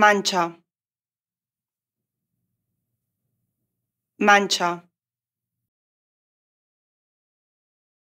mancha, mancha.